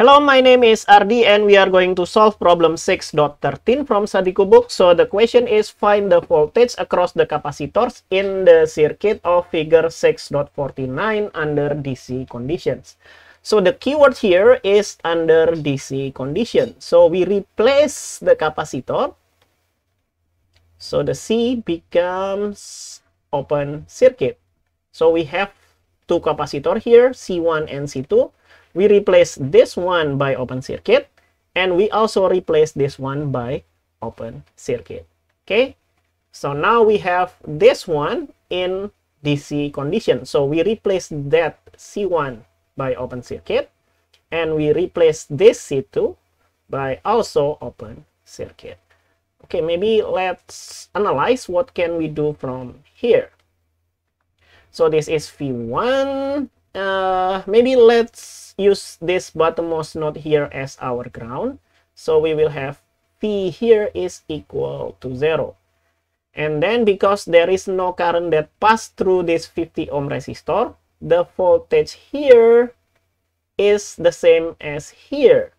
Hello, my name is Ardi and we are going to solve problem 6.13 from Sadiku book. So the question is find the voltage across the capacitors in the circuit of figure 6.49 under DC conditions. So the keyword here is under DC condition. So we replace the capacitor. So the C becomes open circuit. So we have two capacitor here, C1 and C2 we replace this one by open circuit and we also replace this one by open circuit. Okay? So now we have this one in DC condition. So we replace that C1 by open circuit and we replace this C2 by also open circuit. Okay maybe let's analyze what can we do from here. So this is V1 uh, maybe let's use this bottommost node here as our ground. So we will have V here is equal to 0. And then because there is no current that pass through this 50 ohm resistor, the voltage here is the same as here.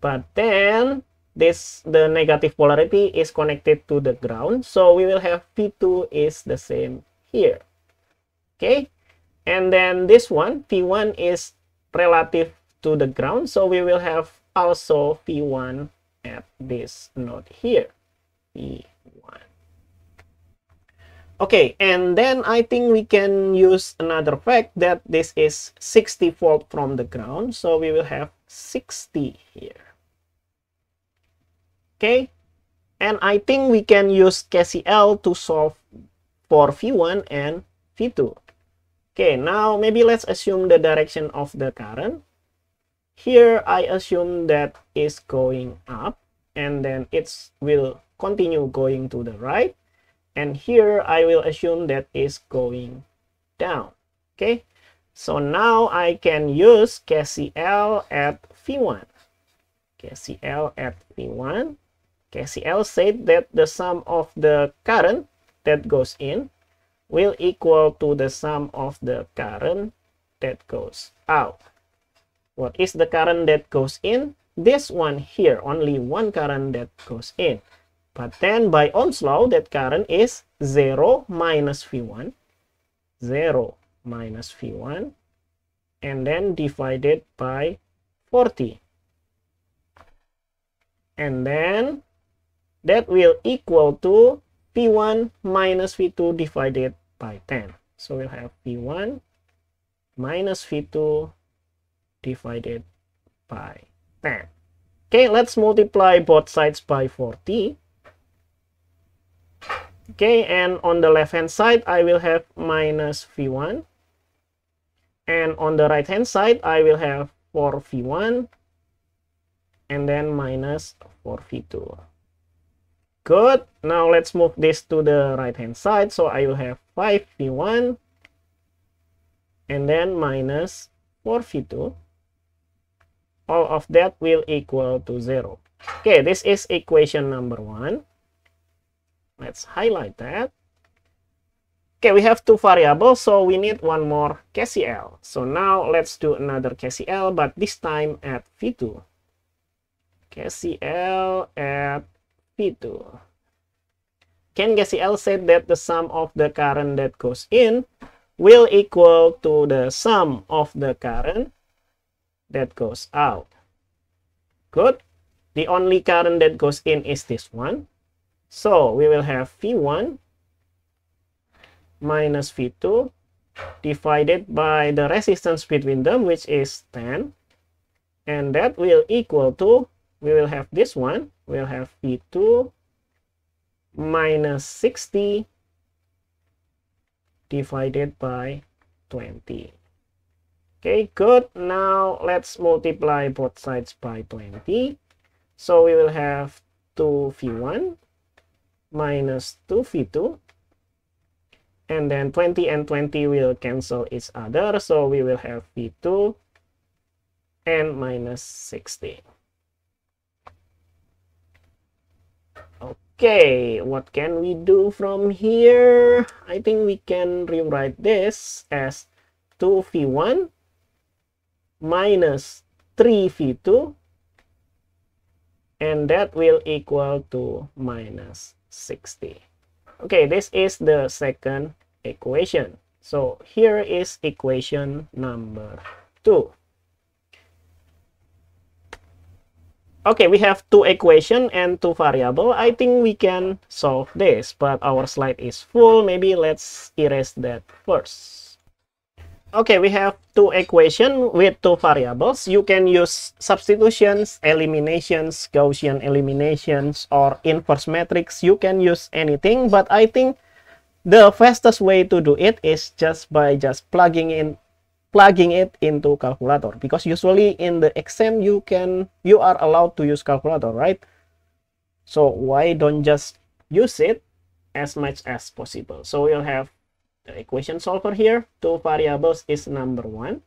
But then this the negative polarity is connected to the ground. So we will have V2 is the same here. Okay. And then this one, V1 is relative to the ground. So we will have also V1 at this node here. V1. Okay, and then I think we can use another fact that this is 60 volt from the ground. So we will have 60 here. Okay, and I think we can use KCL to solve for V1 and V2. Okay, now maybe let's assume the direction of the current. Here, I assume that is going up and then it will continue going to the right. And here, I will assume that is going down. Okay, so now I can use KCL at V1. KCL at V1. KCL said that the sum of the current that goes in will equal to the sum of the current that goes out. What is the current that goes in? This one here, only one current that goes in. But then by Ohm's law, that current is 0 minus V1, 0 minus V1, and then divided by 40. And then that will equal to V1 minus V2 divided by 10. So we'll have V1 minus V2 divided by 10. Okay, let's multiply both sides by 40. Okay, and on the left hand side, I will have minus V1. And on the right hand side, I will have 4V1 and then minus 4V2. Good. Now let's move this to the right hand side. So I will have 5v1 and then minus 4v2. All of that will equal to 0. Okay, this is equation number 1. Let's highlight that. Okay, we have two variables, so we need one more KCL. So now let's do another KCL, but this time at V2. KCL at V2. Ken KCL said that the sum of the current that goes in will equal to the sum of the current that goes out. Good. The only current that goes in is this one. So we will have V1 minus V2 divided by the resistance between them, which is 10. And that will equal to, we will have this one, we'll have V2 minus 60 divided by 20. Okay, good. Now let's multiply both sides by 20. So we will have 2v1 minus 2v2. And then 20 and 20 will cancel each other. So we will have v2 and minus 60. Okay, what can we do from here? I think we can rewrite this as 2v1 minus 3v2 and that will equal to minus 60 okay this is the second equation. So here is equation number two okay we have two equation and two variable i think we can solve this but our slide is full maybe let's erase that first Okay, we have two equation with two variables. You can use substitutions, eliminations, Gaussian eliminations, or inverse matrix. You can use anything, but I think the fastest way to do it is just by just plugging in plugging it into calculator. Because usually in the exam you can you are allowed to use calculator right? So why don't just use it as much as possible? So we'll have the equation solver here. Two variables is number one.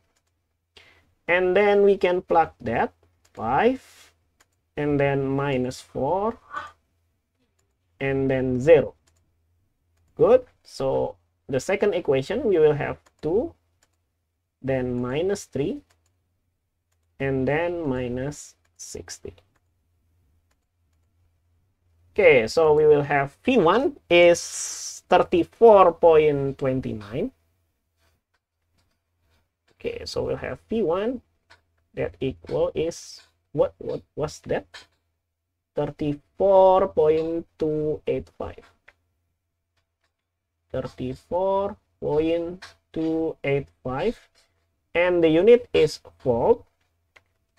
And then we can plug that 5 and then minus 4 and then 0 good. So the second equation we will have 2 then minus 3 and then minus 60 okay so we will have v1 is 34.29 okay so we'll have v1 that equal is what what was that? 34.285 34.285 and the unit is volt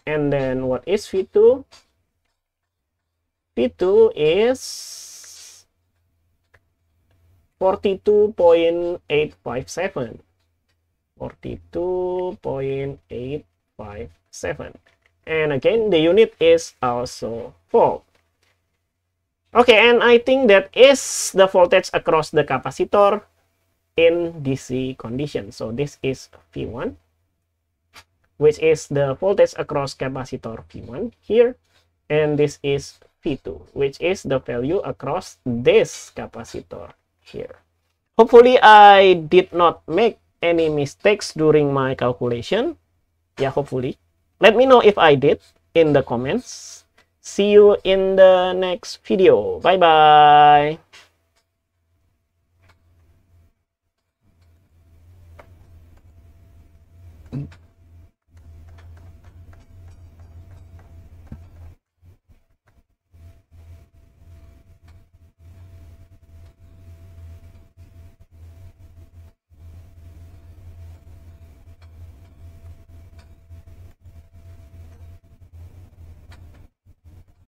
and then what is v2 v2 is 42.857 42.857 and again the unit is also volt okay and i think that is the voltage across the capacitor in dc condition. So this is v1 which is the voltage across capacitor v1 here and this is v2 which is the value across this capacitor here. Hopefully I did not make any mistakes during my calculation. Yeah, hopefully. Let me know if I did in the comments. See you in the next video. Bye-bye.